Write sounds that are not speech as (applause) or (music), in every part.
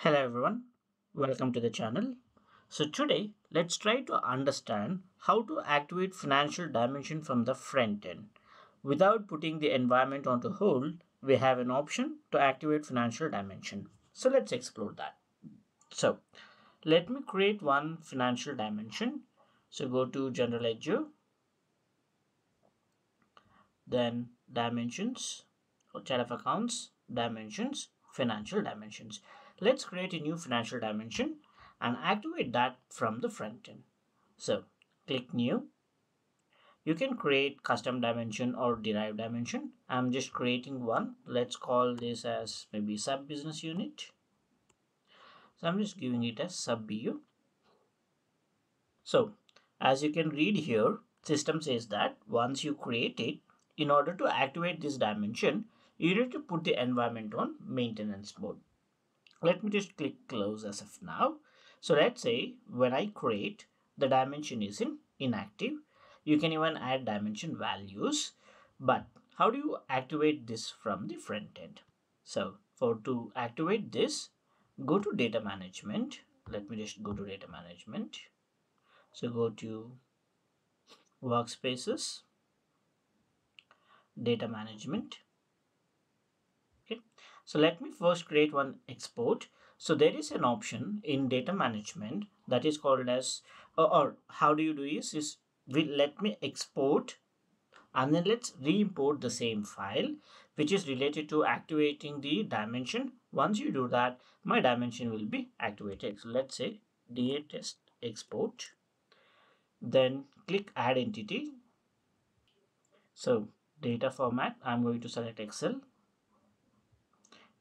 Hello everyone, welcome to the channel. So today let's try to understand how to activate financial dimension from the front end. Without putting the environment onto hold, we have an option to activate financial dimension. So let's explore that. So let me create one financial dimension. So go to General Ledger, then Dimensions, or Chart of Accounts, Dimensions, Financial Dimensions. Let's create a new financial dimension and activate that from the front end. So click new. You can create custom dimension or derived dimension. I'm just creating one. Let's call this as maybe sub business unit. So I'm just giving it as sub BU. So as you can read here, system says that once you create it, in order to activate this dimension, you need to put the environment on maintenance mode let me just click close as of now. So let's say when i create the dimension is in inactive. You can even add dimension values but how do you activate this from the front end? So for to activate this go to data management. Let me just go to data management. So go to workspaces data management so let me first create one export. So there is an option in data management that is called as, or, or how do you do this is, we let me export and then let's re-import the same file which is related to activating the dimension. Once you do that, my dimension will be activated. So let's say DA test export, then click add entity. So data format, I'm going to select Excel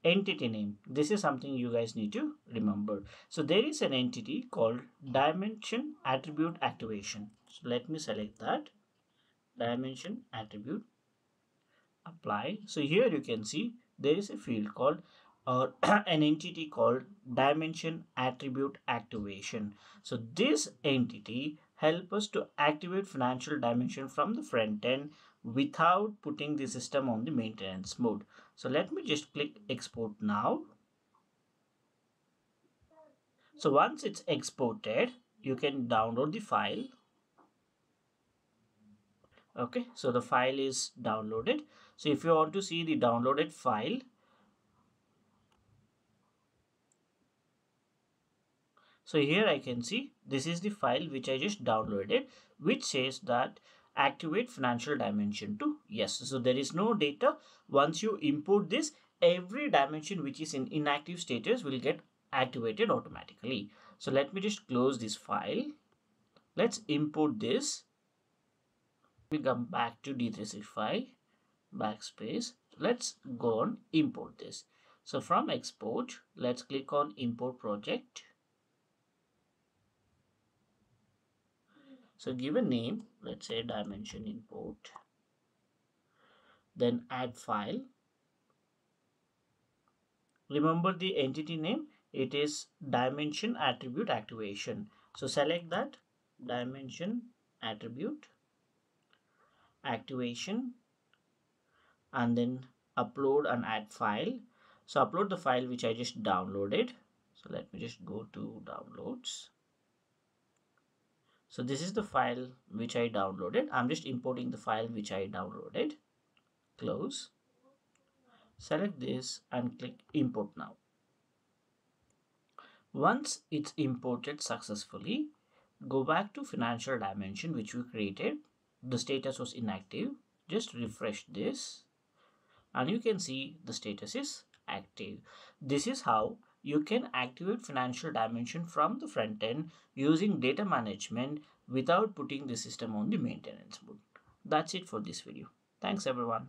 entity name. This is something you guys need to remember. So there is an entity called dimension attribute activation. So let me select that. Dimension attribute apply. So here you can see there is a field called or (clears throat) an entity called dimension attribute activation. So this entity help us to activate financial dimension from the front end without putting the system on the maintenance mode. So let me just click export now. So once it's exported, you can download the file. Okay, so the file is downloaded. So if you want to see the downloaded file, So here I can see this is the file which I just downloaded which says that activate financial dimension to yes so there is no data. Once you import this every dimension which is in inactive status will get activated automatically. So let me just close this file. Let's import this. We come back to d365 backspace. Let's go on import this. So from export let's click on import project So give a name, let's say dimension import, then add file. Remember the entity name, it is dimension attribute activation. So select that dimension attribute activation and then upload and add file. So upload the file which I just downloaded. So let me just go to downloads so this is the file which I downloaded. I'm just importing the file which I downloaded. Close. Select this and click import now. Once it's imported successfully, go back to financial dimension which we created. The status was inactive. Just refresh this and you can see the status is active. This is how you can activate financial dimension from the front end using data management without putting the system on the maintenance mode. That's it for this video. Thanks everyone.